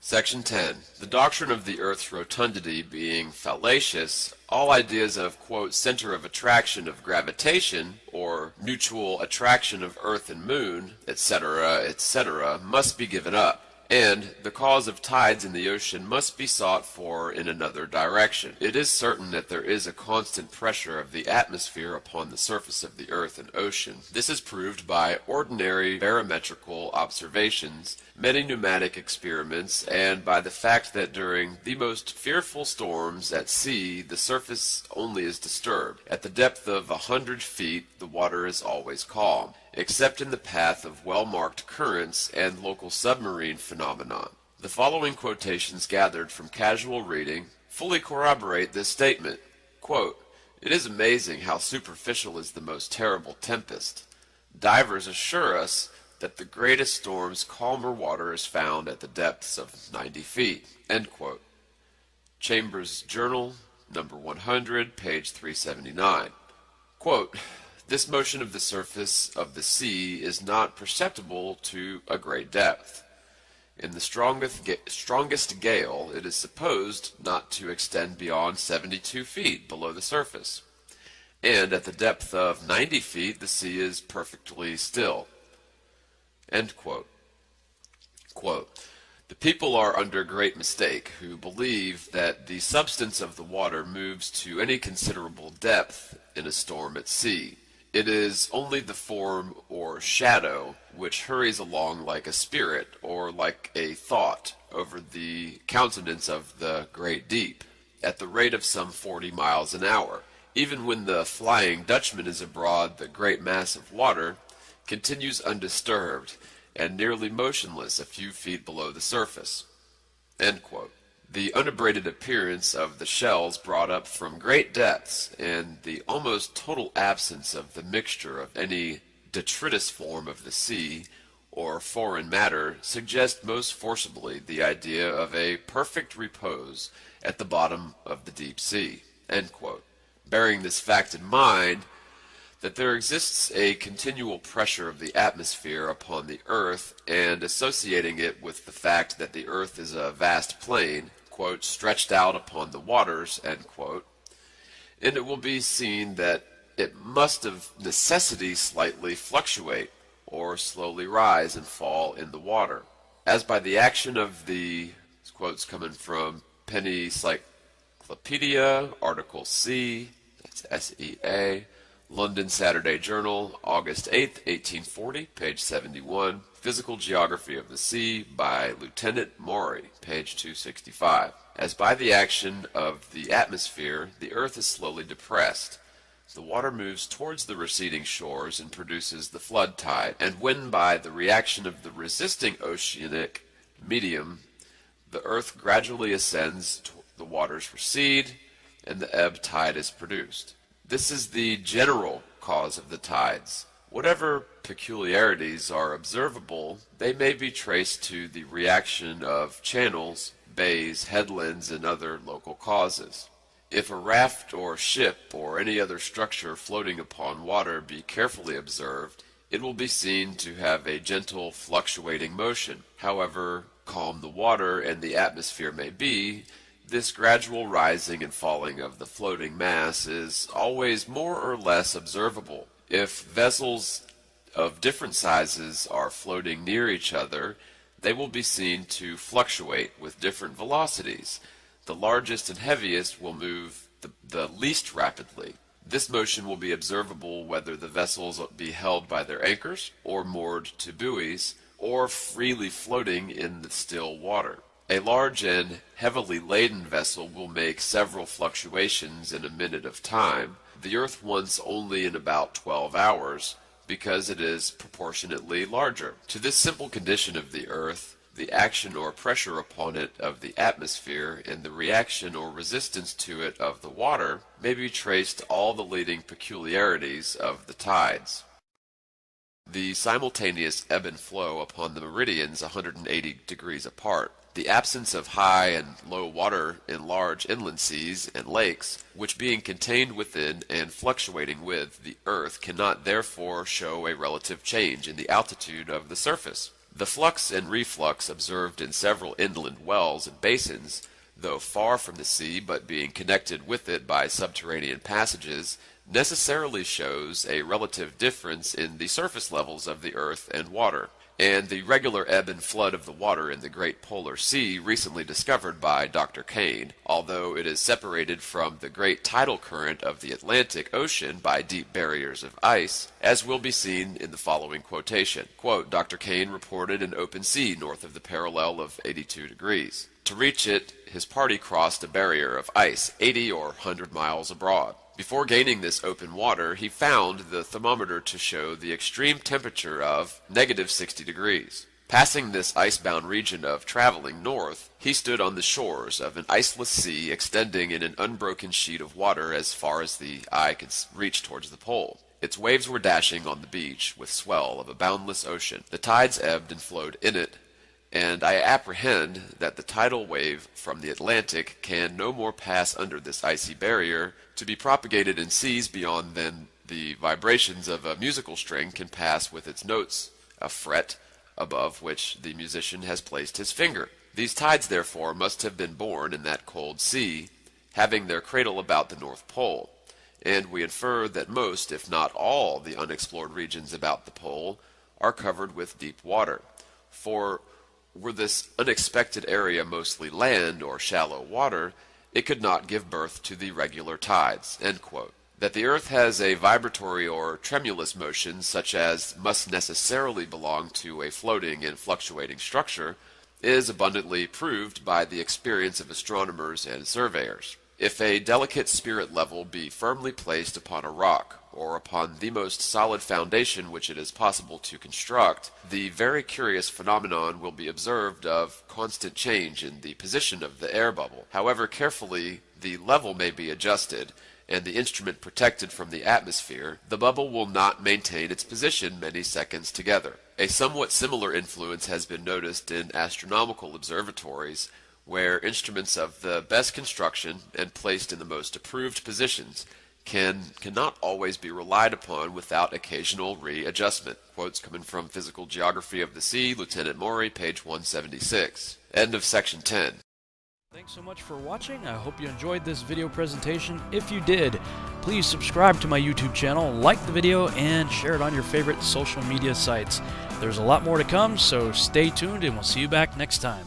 Section 10. The doctrine of the Earth's rotundity being fallacious, all ideas of, quote, center of attraction of gravitation, or mutual attraction of Earth and Moon, etc., etc., must be given up and the cause of tides in the ocean must be sought for in another direction. It is certain that there is a constant pressure of the atmosphere upon the surface of the earth and ocean. This is proved by ordinary barometrical observations, many pneumatic experiments, and by the fact that during the most fearful storms at sea the surface only is disturbed. At the depth of a hundred feet the water is always calm except in the path of well-marked currents and local submarine phenomena. The following quotations gathered from casual reading fully corroborate this statement. Quote, it is amazing how superficial is the most terrible tempest. Divers assure us that the greatest storm's calmer water is found at the depths of 90 feet. Chambers Journal, number 100, page 379. Quote, this motion of the surface of the sea is not perceptible to a great depth. In the strongest, ga strongest gale, it is supposed not to extend beyond 72 feet below the surface, and at the depth of 90 feet the sea is perfectly still. Quote. Quote, the people are under great mistake who believe that the substance of the water moves to any considerable depth in a storm at sea it is only the form or shadow which hurries along like a spirit or like a thought over the countenance of the great deep, at the rate of some forty miles an hour. Even when the Flying Dutchman is abroad, the great mass of water continues undisturbed and nearly motionless a few feet below the surface. The unabraded appearance of the shells brought up from great depths, and the almost total absence of the mixture of any detritus form of the sea or foreign matter suggest most forcibly the idea of a perfect repose at the bottom of the deep sea. Bearing this fact in mind, that there exists a continual pressure of the atmosphere upon the earth, and associating it with the fact that the earth is a vast plain, quote, stretched out upon the waters, end quote, and it will be seen that it must of necessity slightly fluctuate, or slowly rise and fall in the water, as by the action of the, quotes coming from Penny Cyclopedia, Article Sea, that's S-E-A, London Saturday Journal, August 8, 1840, page 71. Physical Geography of the Sea by Lieutenant Maury, page 265. As by the action of the atmosphere, the earth is slowly depressed. The water moves towards the receding shores and produces the flood tide, and when by the reaction of the resisting oceanic medium, the earth gradually ascends, the waters recede, and the ebb tide is produced. This is the general cause of the tides. Whatever peculiarities are observable, they may be traced to the reaction of channels, bays, headlands, and other local causes. If a raft or ship or any other structure floating upon water be carefully observed, it will be seen to have a gentle fluctuating motion. However calm the water and the atmosphere may be, this gradual rising and falling of the floating mass is always more or less observable. If vessels of different sizes are floating near each other, they will be seen to fluctuate with different velocities. The largest and heaviest will move the, the least rapidly. This motion will be observable whether the vessels be held by their anchors, or moored to buoys, or freely floating in the still water. A large and heavily laden vessel will make several fluctuations in a minute of time, the earth once only in about 12 hours, because it is proportionately larger. To this simple condition of the earth, the action or pressure upon it of the atmosphere and the reaction or resistance to it of the water may be traced all the leading peculiarities of the tides. The simultaneous ebb and flow upon the meridians 180 degrees apart the absence of high and low water in large inland seas and lakes, which being contained within and fluctuating with the earth cannot therefore show a relative change in the altitude of the surface. The flux and reflux observed in several inland wells and basins, though far from the sea but being connected with it by subterranean passages, necessarily shows a relative difference in the surface levels of the earth and water and the regular ebb and flood of the water in the Great Polar Sea recently discovered by Dr. Kane, although it is separated from the great tidal current of the Atlantic Ocean by deep barriers of ice, as will be seen in the following quotation. Quote, Dr. Kane reported an open sea north of the parallel of 82 degrees. To reach it, his party crossed a barrier of ice 80 or 100 miles abroad. Before gaining this open water, he found the thermometer to show the extreme temperature of negative 60 degrees. Passing this ice-bound region of traveling north, he stood on the shores of an iceless sea extending in an unbroken sheet of water as far as the eye could reach towards the pole. Its waves were dashing on the beach with swell of a boundless ocean. The tides ebbed and flowed in it, and I apprehend that the tidal wave from the Atlantic can no more pass under this icy barrier to be propagated in seas beyond than the vibrations of a musical string can pass with its notes, a fret above which the musician has placed his finger. These tides, therefore, must have been born in that cold sea, having their cradle about the North Pole, and we infer that most, if not all, the unexplored regions about the pole are covered with deep water. For were this unexpected area mostly land or shallow water, it could not give birth to the regular tides. That the earth has a vibratory or tremulous motion such as must necessarily belong to a floating and fluctuating structure is abundantly proved by the experience of astronomers and surveyors. If a delicate spirit level be firmly placed upon a rock, or upon the most solid foundation which it is possible to construct, the very curious phenomenon will be observed of constant change in the position of the air bubble. However carefully the level may be adjusted, and the instrument protected from the atmosphere, the bubble will not maintain its position many seconds together. A somewhat similar influence has been noticed in astronomical observatories, where instruments of the best construction and placed in the most approved positions can cannot always be relied upon without occasional readjustment. Quotes coming from Physical Geography of the Sea, Lieutenant Maury, page 176. End of section 10. Thanks so much for watching. I hope you enjoyed this video presentation. If you did, please subscribe to my YouTube channel, like the video, and share it on your favorite social media sites. There's a lot more to come, so stay tuned and we'll see you back next time.